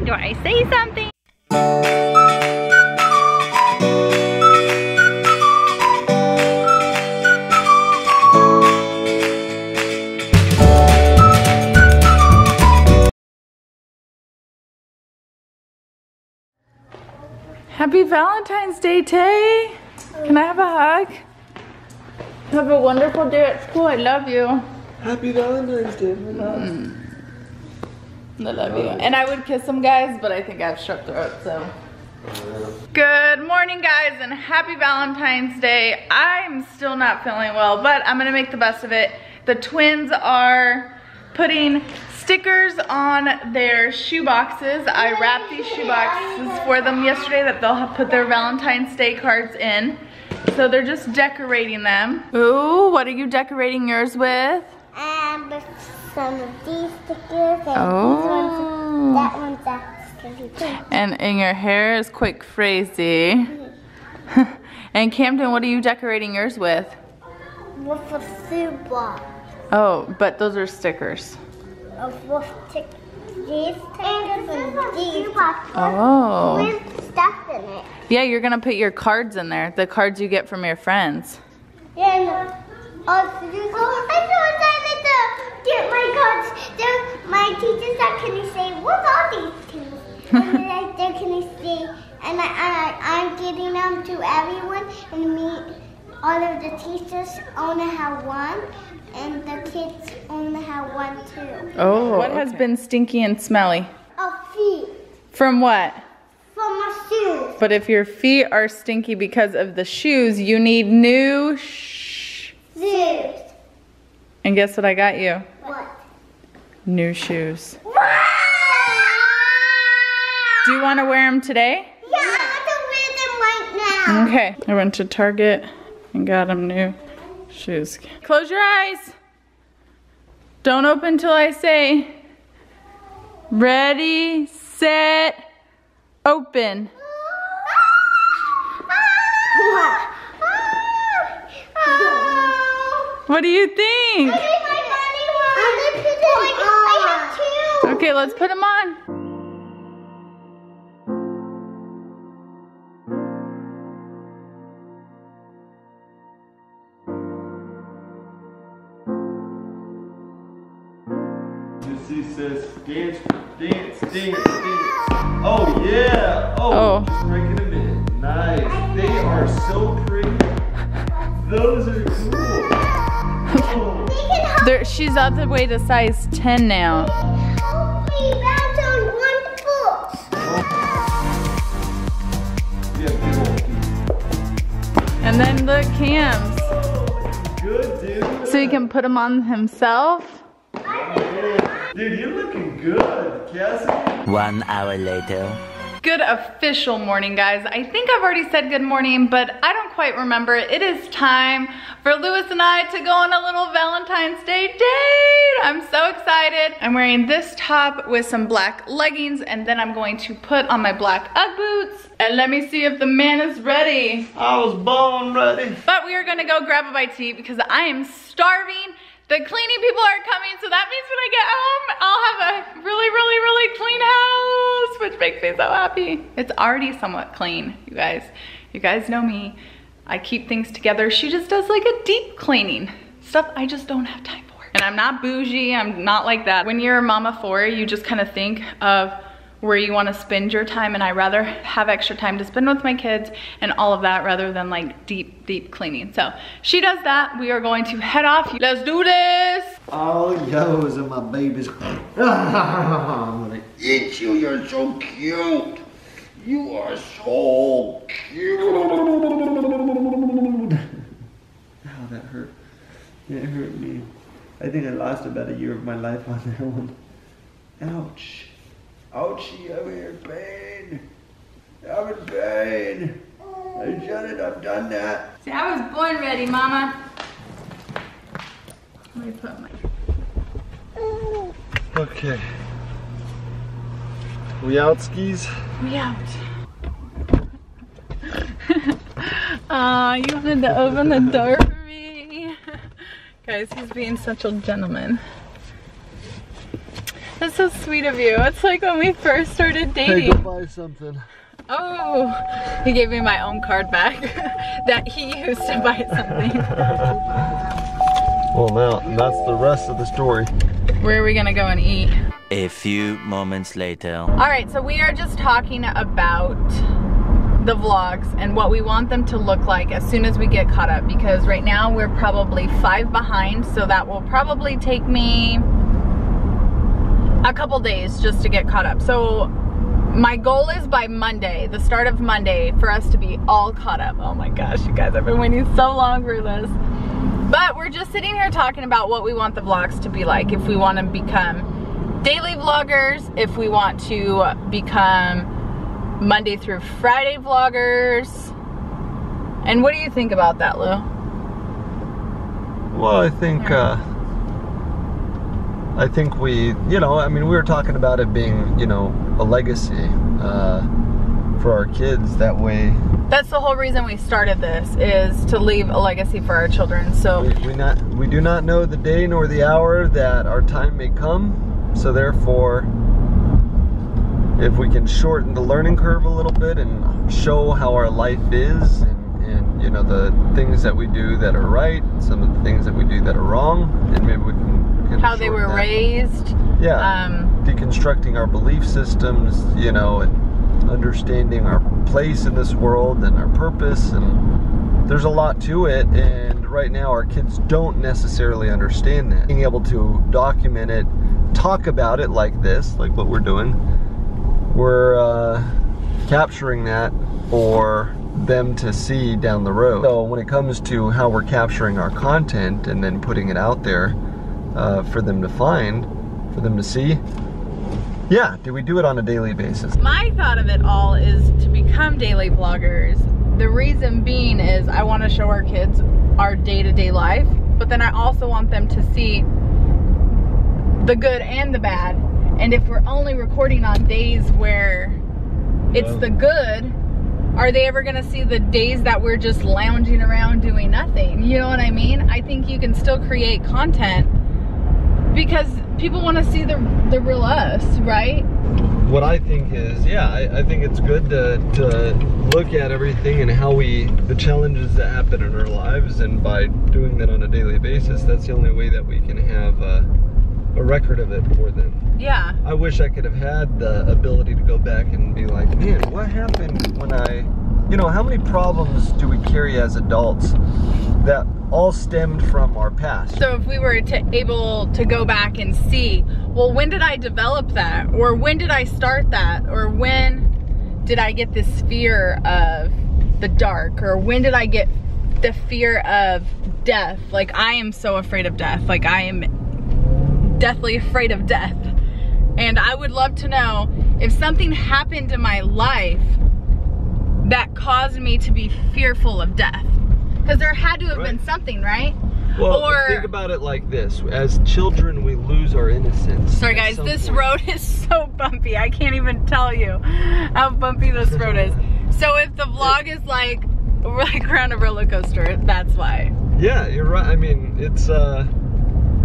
something? Do I say something? Happy Valentine's Day, Tay. Can I have a hug? Have a wonderful day at school. I love you. Happy Valentine's Day, my love. I love you. And I would kiss some guys, but I think I have strep throat, so. Good morning, guys, and happy Valentine's Day. I'm still not feeling well, but I'm gonna make the best of it. The twins are putting stickers on their shoe boxes. I wrapped these shoe boxes for them yesterday that they'll have put their Valentine's Day cards in. So they're just decorating them. Ooh, what are you decorating yours with? Um, and some of these stickers and Oh. ones, that one's actually pink. And, and your hair is quick crazy. and Camden, what are you decorating yours with? With a food box Oh, but those are stickers. of with tick these stickers and these Oh. with stuff in it. Yeah, you're gonna put your cards in there. The cards you get from your friends. Yeah, and also these oh, I'm so excited to get my cards. They're, my teachers are gonna say, what are these things? and then I- they're gonna say, and I, I, I'm giving them to everyone, and me, all of the teachers only have one, and the kids only have one too. Oh. What has been stinky and smelly? A feet From what? from my shoes. But if your feet are stinky because of the shoes, you need new sh- Shoes. And guess what I got you? What? New shoes. Do you want to wear them today? Yeah, I want to wear them right now. Okay. I went to Target and got them new shoes. Close your eyes. Don't open till I say. Ready, set, open. What do you think? Okay, let's put them on. This says, dance, dance, dance, dance. Oh yeah. Oh, Oh. just breaking them in. Nice. They are so pretty. Those are cool. There, she's all the way to size 10 now. Yeah, big old feet. And then the Cam's. Good, dude. So he can put them on himself. Dude, you're looking good, Cassie. One hour later. Good official morning, guys. I think I've already said good morning, but I don't quite remember. It is time for Louis and I to go on a little Valentine's Day date. I'm so excited. I'm wearing this top with some black leggings, and then I'm going to put on my black Ugg boots. And let me see if the man is ready. I was born ready. But we are gonna go grab a bite to eat because I am starving. The cleaning people are coming, so that means when I get home, I'll have a really, really, really clean house, which makes me so happy. It's already somewhat clean, you guys. You guys know me. I keep things together. She just does like a deep cleaning. Stuff I just don't have time for. And I'm not bougie, I'm not like that. When you're a mama four, you just kind of think of where you want to spend your time and I rather have extra time to spend with my kids and all of that rather than like deep, deep cleaning. So she does that. We are going to head off. Let's do this. All those are my babies. I'm gonna eat you. You're so cute. You are so cute. Ow, that hurt. It hurt me. I think I lost about a year of my life on that one. Ouch. Ouchie, I'm in pain. I'm in pain. I said it, I've done that. See, I was born ready, mama. Let me put my... Okay. We out skis? We out. Aw, you wanted to open the door for me. Guys, he's being such a gentleman. That's so sweet of you. It's like when we first started dating. buy something. Oh, he gave me my own card back that he used to buy something. Well, now that's the rest of the story. Where are we gonna go and eat? A few moments later. All right, so we are just talking about the vlogs and what we want them to look like as soon as we get caught up because right now we're probably five behind so that will probably take me a couple days just to get caught up. So my goal is by Monday, the start of Monday, for us to be all caught up. Oh my gosh, you guys, I've been waiting so long for this. But we're just sitting here talking about what we want the vlogs to be like. If we want to become daily vloggers, if we want to become Monday through Friday vloggers. And what do you think about that, Lou? Well, I think uh, I think we, you know, I mean, we were talking about it being, you know, a legacy uh, for our kids. That way, That's the whole reason we started this is to leave a legacy for our children. So we, we not we do not know the day nor the hour that our time may come. So therefore, if we can shorten the learning curve a little bit and show how our life is and, and you know the things that we do that are right, some of the things that we do that are wrong, and maybe we can, can how they were that. raised. Yeah. Um, deconstructing our belief systems, you know, and understanding our place in this world and our purpose and there's a lot to it and right now our kids don't necessarily understand that. Being able to document it, talk about it like this, like what we're doing, we're uh, capturing that for them to see down the road. So when it comes to how we're capturing our content and then putting it out there uh, for them to find, for them to see, yeah, do we do it on a daily basis? my thought of it all is to become daily vloggers. The reason being is I want to show our kids our day-to-day life, but then I also want them to see the good and the bad. And if we're only recording on days where it's the good, are they ever gonna see the days that we're just lounging around doing nothing? You know what I mean? I think you can still create content because people want to see the the real us, right? What I think is, yeah, I, I think it's good to, to look at everything and how we, the challenges that happen in our lives, and by doing that on a daily basis, that's the only way that we can have a, a record of it for them. Yeah. I wish I could have had the ability to go back and be like, man, what happened when I, you know, how many problems do we carry as adults that all stemmed from our past? So if we were to able to go back and see, well, when did I develop that? Or when did I start that? Or when did I get this fear of the dark? Or when did I get the fear of death? Like I am so afraid of death. Like I am deathly afraid of death. And I would love to know if something happened in my life that caused me to be fearful of death. Because there had to have been something, right? Well, or think about it like this: as children, we lose our innocence. Sorry guys, this point. road is so bumpy. I can't even tell you how bumpy this road is. So if the vlog is like like around a roller coaster, that's why. Yeah, you're right. I mean, it's uh,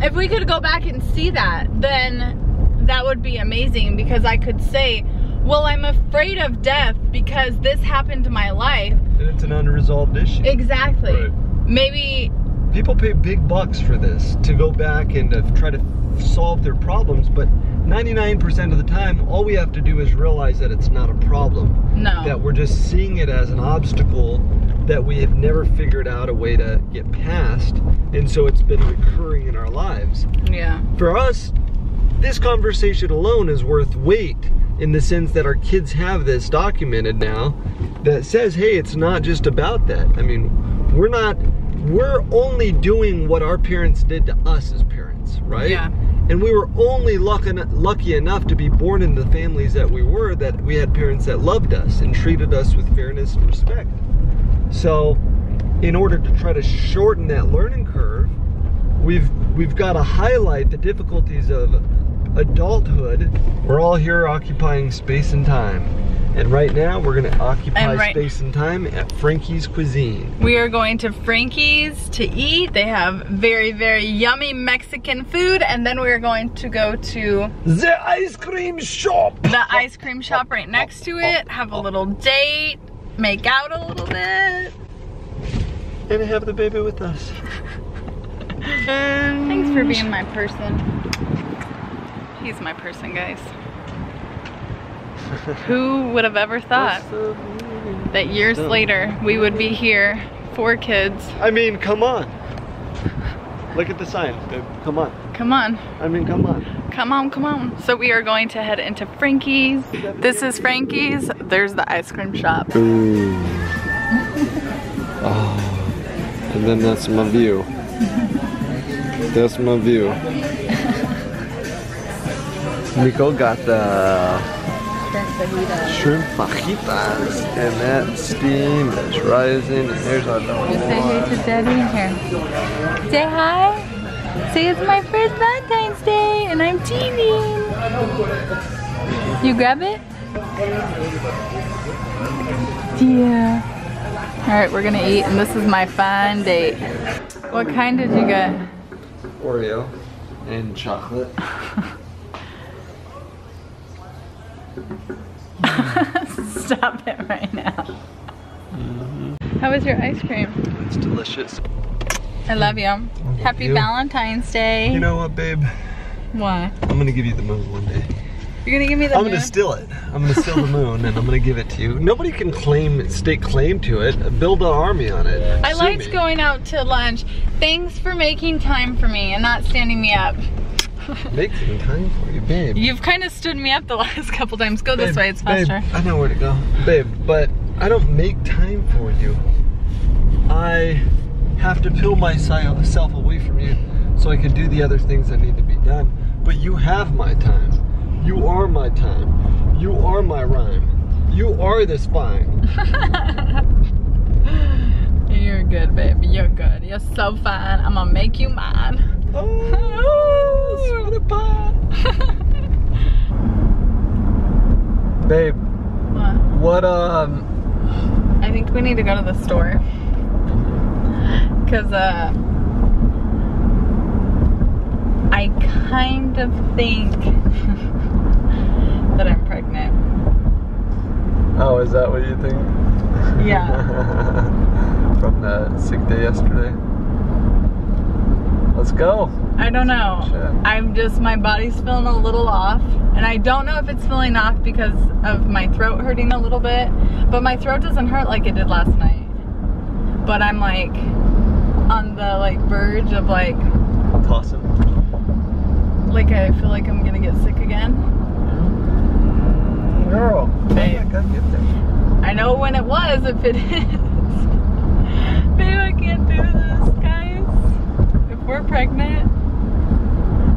If we could go back and see that, then that would be amazing because I could say, well, I'm afraid of death because this happened to my life. And it's an unresolved issue. Exactly. Right. Maybe People pay big bucks for this to go back and to try to solve their problems, but 99% of the time, all we have to do is realize that it's not a problem. no. That we're just seeing it as an obstacle that we have never figured out a way to get past, and so it's been recurring in our lives. yeah. For us, this conversation alone is worth weight in the sense that our kids have this documented now that says, hey, it's not just about that. I mean, we're not, we're only doing what our parents did to us as parents, right? Yeah. And we were only lucky, lucky enough to be born into the families that we were, that we had parents that loved us and treated us with fairness and respect. So, in order to try to shorten that learning curve, we've we've got to highlight the difficulties of adulthood. We're all here occupying space and time, And right now we're gonna occupy right- space and time at Frankie's Cuisine. We are going to Frankie's to eat. They have very, very yummy Mexican food. And then we are going to go to The ice cream shop! the ice cream shop right next to it, have a little date, make out a little bit. And have the baby with us. Thanks for being my person. He's my person, guys. Who would have ever thought that years later we would be here, four kids. I mean, come on. Look at the sign, babe. Come on. Come on, I mean, come on. Come on, come on. So we are going to head into Frankie's. This is Frankie's. There's the ice cream shop. Ooh. oh. And then that's my view. That's my view. Nico got the shrimp fajitas and that steam is rising and there's our dog. Say hey to daddy here. Say hi. Say it's my first Valentine's Day and I'm teething. You grab it? Yeah. All right, we're gonna eat and this is my fine date. What kind did you get? Oreo and chocolate. Stop it right now. Mm-hmm. How was your ice cream? It's delicious. I love you. Happy you. Valentine's Day. You know what, babe? What? I'm gonna give you the moon one day. You're gonna give me the I'm moon? gonna steal it. I'm gonna steal the moon and I'm gonna give it to you. Nobody can claim, stake claim to it. Build an army on it. I Sue liked me. going out to lunch. Thanks for making time for me and not standing me up. Making time for you, babe. You've kind of stood me up the last couple times. Go this way, it's babe, faster. I know where to go. Babe, but I don't make time for you. I have to peel myself away from you so I can do the other things that need to be done. But you have my time. You are my time. You are my rhyme. You are the spine. You're good, baby. You're good. You're so fine. I'm gonna make you mine. Oh, sweetie pie. Babe, What? what um I think we need to go to the store. Cause uh I kind of think that I'm pregnant. Oh, is that what you think? Yeah. From the sick day yesterday. Let's go. I don't know. Shit. I'm just my body's feeling a little off, and I don't know if it's feeling off because of my throat hurting a little bit. But my throat doesn't hurt like it did last night. But I'm like on the like verge of like Tossing. Like I feel like I'm gonna get sick again. Mm, girl. Babe. I gotta get there. I know when it was if it is. Babe, I can't do this, guys. If we're pregnant,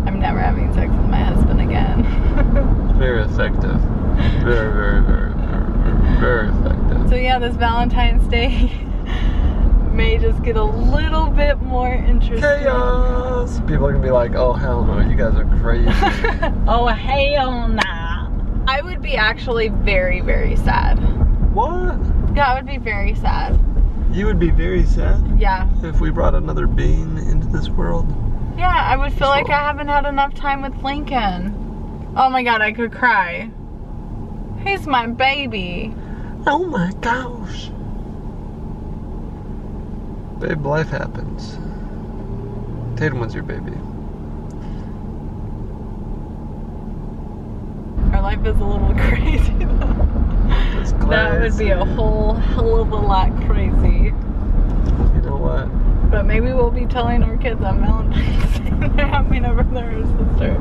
I'm never having sex with my husband again. Very effective. Very, very, very, very, very effective. So yeah, this Valentine's Day may just get a little bit more interesting. Chaos! People are gonna be like, oh hell no, you guys are crazy. oh hell nah. I would be actually very, very sad. what? Yeah, I would be very sad. You would be very sad Yeah. if we brought another being into this world. Yeah, I would feel like I haven't had enough time with Lincoln. Oh my god, I could cry. He's my baby. Oh my gosh. Babe, life happens. Tatum was your baby. Our life is a little crazy though. That would be a whole hell of a lot crazy. You know what? But maybe we'll be telling our kids on Valentine's Day they're having a brother or sister.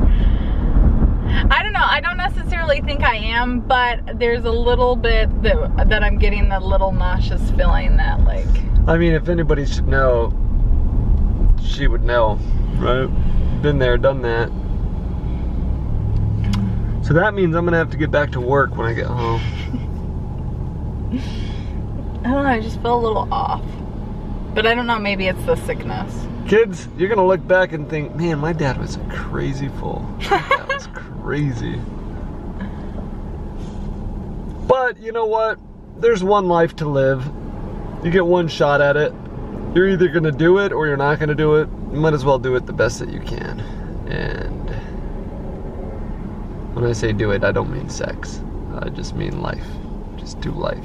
I don't know. I don't necessarily think I am, but there's a little bit that, that I'm getting the little nauseous feeling that like, I mean, if anybody should know, she would know, right? Been there, done that. So that means I'm gonna have to get back to work when I get home. I don't know, I just feel a little off. But I don't know, maybe it's the sickness. Kids, you're gonna look back and think, man, my dad was a crazy fool. that was crazy. But you know what? There's one life to live. You get one shot at it. You're either gonna do it or you're not gonna do it. You might as well do it the best that you can. And when I say do it, I don't mean sex. I just mean life. Just do life.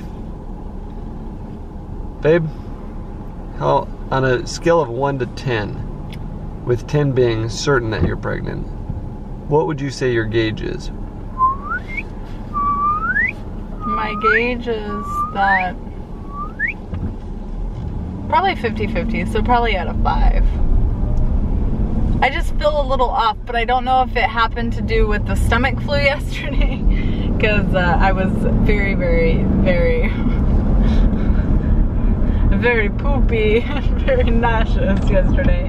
Babe, how on a scale of 1 to 10, with 10 being certain that you're pregnant, what would you say your gauge is? My gauge is that probably 50-50, so probably at a five. I just feel a little off, but I don't know if it happened to do with the stomach flu yesterday, because uh, I was very, very, very, very poopy and very nauseous yesterday.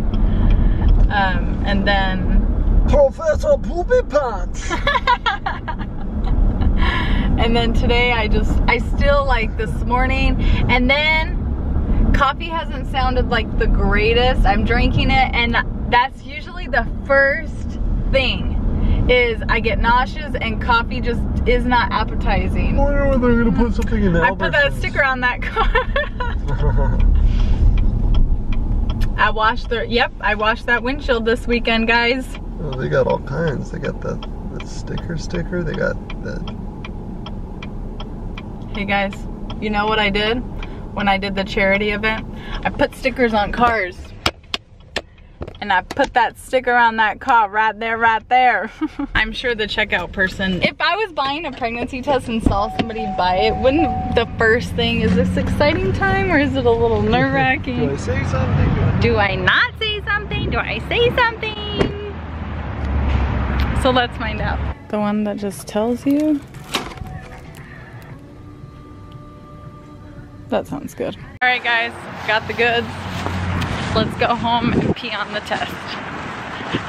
Um, and then Professor Poopy Pants! And then today I just, I still like this morning. And then coffee hasn't sounded like the greatest. I'm drinking it and that's usually the first thing is I get nauseous and coffee just is not appetizing. I wonder when they're gonna put something in the I put that sticker on that car. I washed the, yep, I washed that windshield this weekend, guys. oh, they got all kinds. They got the, the sticker sticker. They got the Hey guys, you know what I did when I did the charity event? I put stickers on cars. And I put that sticker on that car right there, right there. I'm sure the checkout person, if I was buying a pregnancy test and saw somebody buy it, wouldn't the first thing, is this exciting time or is it a little nerve wracking? Do I wracking? say something? Do I not say something? Do I say something? So let's find out. The one that just tells you? That sounds good. All right, guys, got the goods. Let's go home and pee on the test.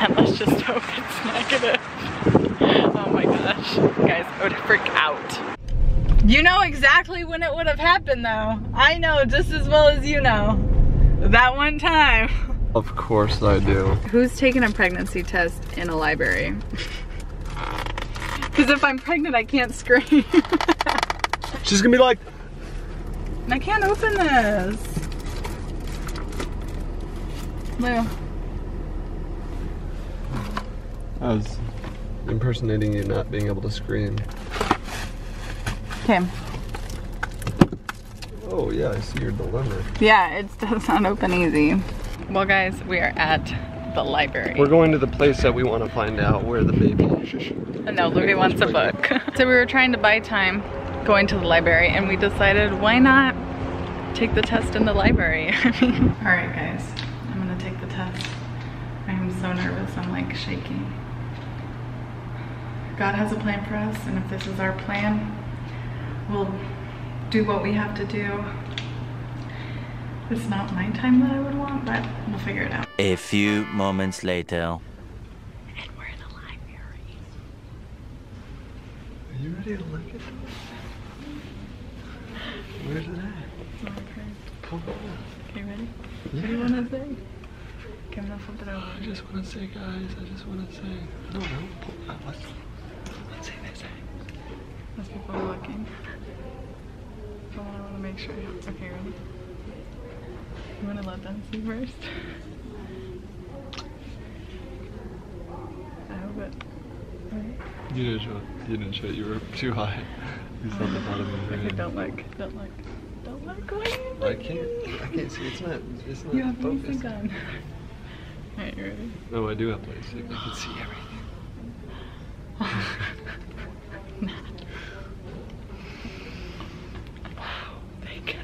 And let's just hope it's negative. Oh my gosh, guys, I would freak out. You know exactly when it would have happened though. I know just as well as you know. That one time. Of course I do. Who's taking a pregnancy test in a library? Because if I'm pregnant, I can't scream. She's gonna be like, I can't open this. Lou. I was impersonating you not being able to scream. Okay. Oh yeah, I see your dilemma. Yeah, it does not open easy. Well, guys, we are at the library. We're going to the place that we want to find out where the baby. is. No, Louis wants a book. so we were trying to buy time going to the library and we decided why not take the test in the library. All right guys, I'm gonna take the test. I am so nervous, I'm like shaking. God has a plan for us and if this is our plan, we'll do what we have to do. It's not my time that I would want, but we'll figure it out. A few moments later. And we're in a library. Are you ready to look at it? Where's it at? On. Okay, ready? What do you wanna say? Okay, I'm flip it over. I just want to say, guys. I just want to say. Don't know. pull- What's, what's it say? As people are looking. I want to make sure. Okay, ready? You want to let them see first? I hope it. Right? You didn't show. You didn't show. You were too high. You saw the bottom of your Okay, don't look. Don't look. Don't look. Why are you I can't. I can't see. It's not. It's not You have focused. LASIK on. Alright, you ready? Oh, I do have LASIK. I can see everything. wow, Thank God.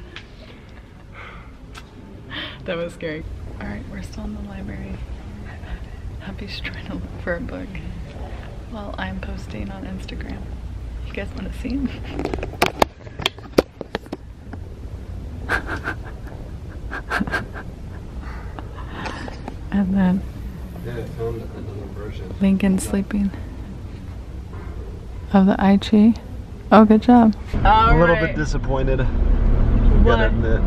That was scary. Alright, we're still in the library. Happy's trying to look for a book while I'm posting on Instagram. You guys want to see him? and then Yeah, I found another version. Lincoln sleeping. Of the I Ching. Oh, good job. a little bit disappointed. I What? gotta admit.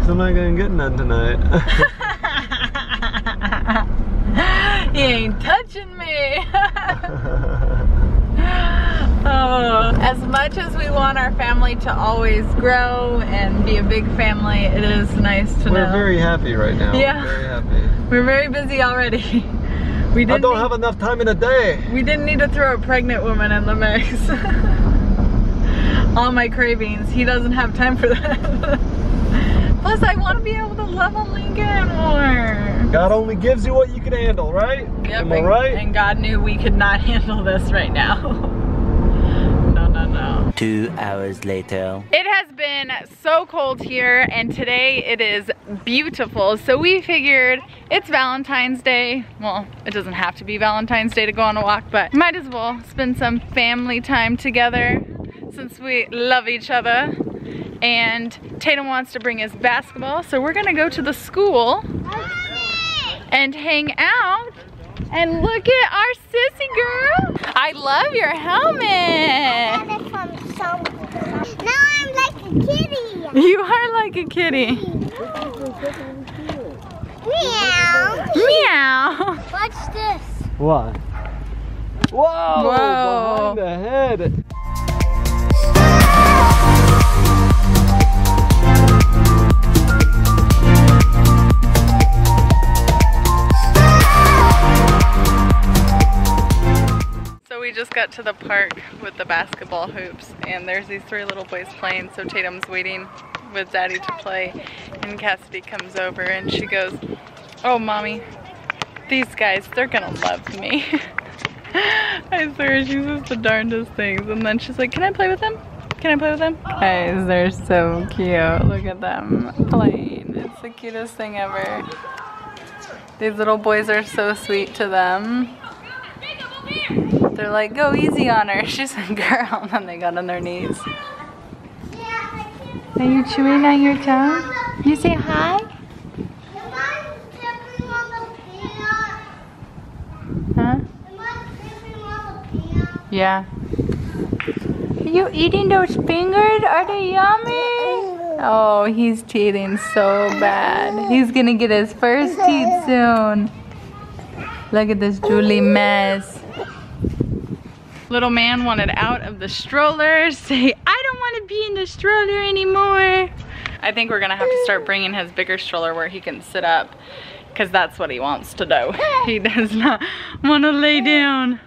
Cause I'm not gonna get none tonight. he ain't touching me. oh, as much as we want our family to always grow and be a big family, it is nice to know. We're very happy right now. Yeah. Very happy. We're very busy already. We didn't don't need, have enough time in a day. we didn't need to throw a pregnant woman in the mix. All my cravings, he doesn't have time for that. Plus, I want to be able to love on Lincoln more. God only gives you what you can handle, right? Yep, Am I and, right? and God knew we could not handle this right now. Two hours later. It has been so cold here and today it is beautiful. So we figured it's Valentine's Day. Well, it doesn't have to be Valentine's Day to go on a walk, but might as well spend some family time together since we love each other. And Tatum wants to bring his basketball, so we're gonna go to the school and hang out and look at our sissy girl. I love your helmet. Got some- Now I'm like a kitty. You are like a kitty. Meow. Meow. Watch this. What? Whoa! Whoa. Behind the head. We just got to the park with the basketball hoops and there's these three little boys playing so Tatum's waiting with daddy to play and Cassidy comes over and she goes, oh mommy, these guys, they're gonna love me. I swear she says the darndest things and then she's like, can I play with them? Can I play with them? Guys, they're so cute. Look at them playing. It's the cutest thing ever. These little boys are so sweet to them. They're like, go easy on her. She's a girl. And then they got on their knees. Are you chewing on your tongue? You say hi? Huh? Yeah. Are you eating those fingers? Are they yummy? Oh, he's teething so bad. He's gonna get his first teeth soon. Look at this Julie mess. Little man wanted out of the stroller. Say, I don't want to be in the stroller anymore. I think we're gonna have to start bringing his bigger stroller where he can sit up because that's what he wants to do. He does not want to lay down.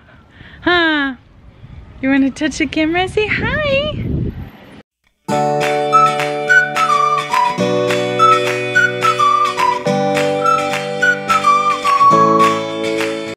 Huh? You want to touch the camera? Say hi.